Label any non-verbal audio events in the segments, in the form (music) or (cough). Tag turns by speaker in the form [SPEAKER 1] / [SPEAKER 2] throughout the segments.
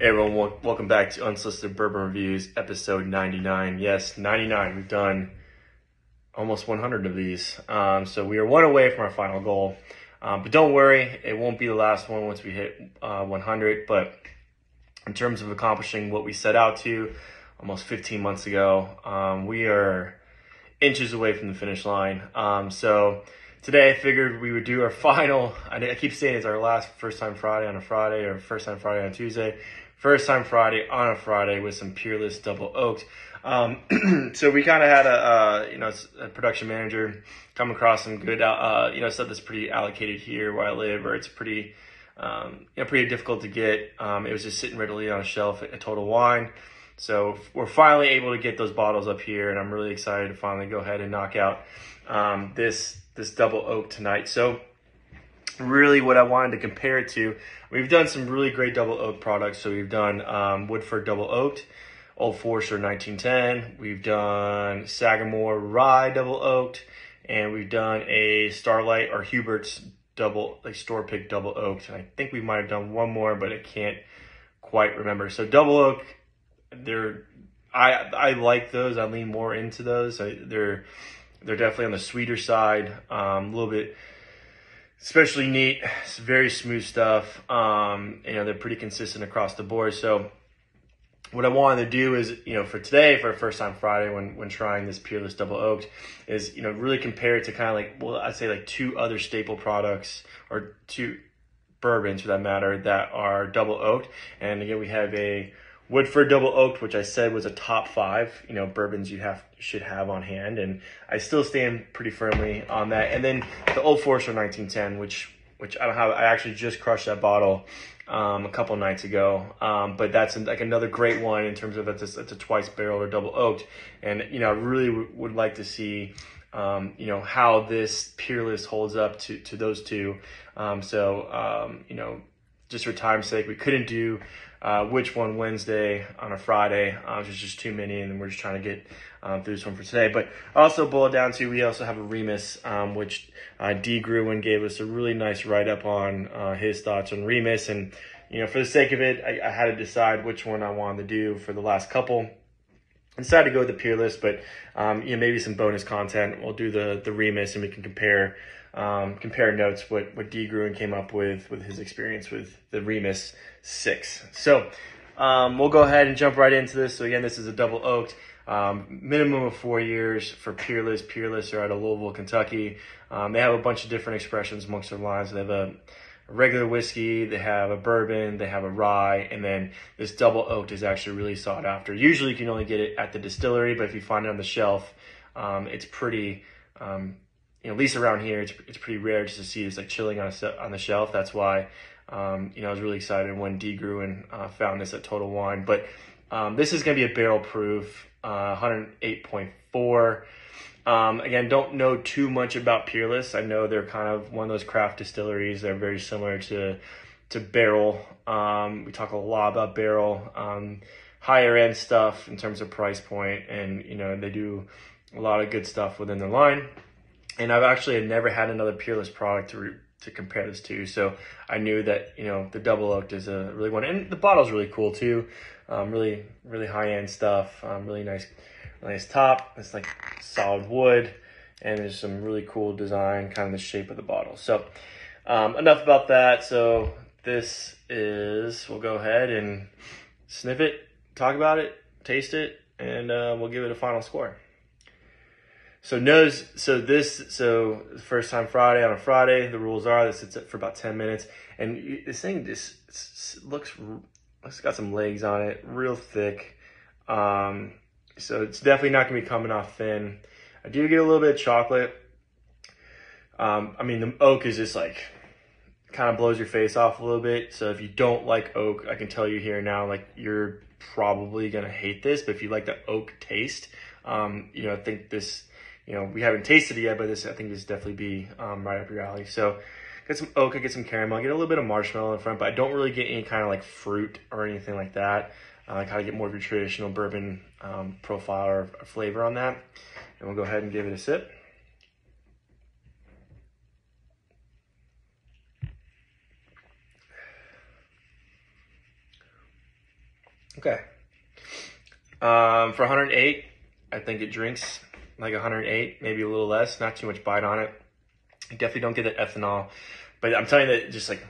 [SPEAKER 1] Hey everyone, welcome back to Unsolicited Bourbon Reviews, episode 99. Yes, 99. We've done almost 100 of these. Um, so we are one away from our final goal. Um, but don't worry, it won't be the last one once we hit uh, 100. But in terms of accomplishing what we set out to almost 15 months ago, um, we are inches away from the finish line. Um, so today I figured we would do our (laughs) final, I, keep saying it's our last first time Friday on a Friday or first time Friday on Tuesday. First time Friday on a Friday with some Peerless Double Oaked. Um, (clears throat) so we kind of had a, uh, you know, a production manager come across some good, uh, you know, stuff that's pretty allocated here where I live, or it's pretty, um, you know, pretty difficult to get. Um, it was just sitting readily on a shelf at Total Wine. So we're finally able to get those bottles up here, and I'm really excited to finally go ahead and knock out um, this this double oak tonight. So really what I wanted to compare it to. We've done some really great double oak products. So we've done um, Woodford double oaked, Old Forester 1910. We've done Sagamore Rye double oaked, and we've done a Starlight or Huber's double like store pick double oaked. And I think we might have done one more, but I can't quite remember. So double oak, they're I I like those. I lean more into those. I, they're they're definitely on the sweeter side, um, a little bit especially neat. It's very smooth stuff. Um, you know, they're pretty consistent across the board. So what I wanted to do is, you know, for today, for first time Friday, when when trying this Peerless Double Oaked, is you know really compare it to kind of like well, I'd say like two other staple products or two bourbons for that matter that are double oaked. And again, we have a Woodford Double Oaked, which I said was a top five, you know, bourbons you have should have on hand, and I still stand pretty firmly on that. And then the Old Forester 1910, which which I don't have, I actually just crushed that bottle um, a couple nights ago. Um, but that's like another great one in terms of it's a, it's a twice barreled or double oaked, and you know, I really w- would like to see. Um, you know how this peerless holds up to to those two. Um, so um, you know, just for time's sake, we couldn't do uh, which one Wednesday on a Friday. Uh, which is just too many, and we're just trying to get um, through this one for today. But also boil it down to we also have a Remus, um, which uh, D. Gruen gave us a really nice write up on uh, his thoughts on Remus, and you know for the sake of it, I, I had to decide which one I wanted to do for the last couple. I decided to go with the Peerless, but um, you know maybe some bonus content. We'll do the the Remus, and we can compare um, compare notes what what D. Gruen came up with with his experience with the Remus Six. So um, we'll go ahead and jump right into this. So again, this is a double oaked. Um, minimum of four years for Peerless. Peerless are out of Louisville, Kentucky. Um, they have a bunch of different expressions amongst their lines. They have a, a regular whiskey, they have a bourbon, they have a rye, and then this double oaked is actually really sought after. Usually you can only get it at the distillery, but if you find it on the shelf, um, it's pretty, um, you know, at least around here, it's, it's pretty rare just to see it's like chilling on, a, on the shelf. That's why, um, you know, I was really excited when D. Gruen uh, found this at Total Wine. But um, this is going to be a barrel proof, uh, 108.4. Um, again, don't know too much about Peerless. I know they're kind of one of those craft distilleries. They're very similar to to Barrell. Um, we talk a lot about Barrell, um, higher end stuff in terms of price point, and you know they do a lot of good stuff within their line. And I've actually never had another Peerless product to re- to compare this to, so I knew that you know the double oaked is a really one, and the bottle's really cool too. Um, really, really high end stuff. Um, really nice, nice top. It's like solid wood, and there's some really cool design, kind of the shape of the bottle. So, um, enough about that. So this is. We'll go ahead and sniff it, talk about it, taste it, and uh, we'll give it a final score. So nose. So this. So first time Friday on a Friday. The rules are this sits up for about ten minutes, and this thing just looks. It's got some legs on it, real thick. Um, so it's definitely not gonna be coming off thin. I do get a little bit of chocolate. Um, I mean, the oak is just like kind of blows your face off a little bit. So if you don't like oak, I can tell you here now, like you're probably gonna hate this. But if you like the oak taste, um, you know, I think this, you know, we haven't tasted it yet, but this I think this definitely be um, right up your alley. So get some oak, I get some caramel, I get a little bit of marshmallow in front, but I don't really get any kind of like fruit or anything like that. Uh, I kind of get more of your traditional bourbon um, profile or, or flavor on that. And we'll go ahead and give it a sip. Okay. Um, for 108, I think it drinks like 108, maybe a little less, not too much bite on it. You definitely don't get the ethanol, but I'm telling you that just like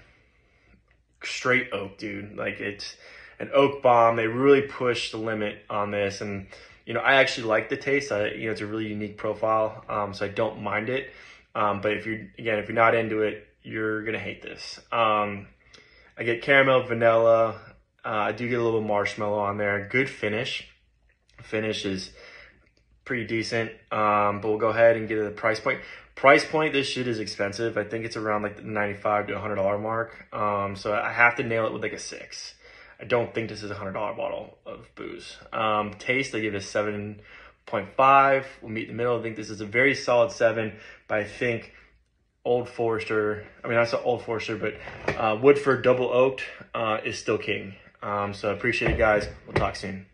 [SPEAKER 1] straight oak, dude. Like it's an oak bomb. They really push the limit on this, and you know I actually like the taste. I, you know it's a really unique profile, um, so I don't mind it. Um, but if you're again, if you're not into it, you're gonna hate this. Um, I get caramel, vanilla. Uh, I do get a little marshmallow on there. Good finish. Finish is pretty decent. Um, but we'll go ahead and get to the price point. Price point, this shit is expensive. I think it's around like the 95 to $100 mark. Um, so I have to nail it with like a six. I don't think this is a $100 bottle of booze. Um, taste, I give it a 7.5. We'll meet in the middle. I think this is a very solid seven, but I think Old Forester, I mean, not Old Forester, but uh, Woodford Double Oaked uh, is still king. Um, so I appreciate it, guys. We'll talk soon.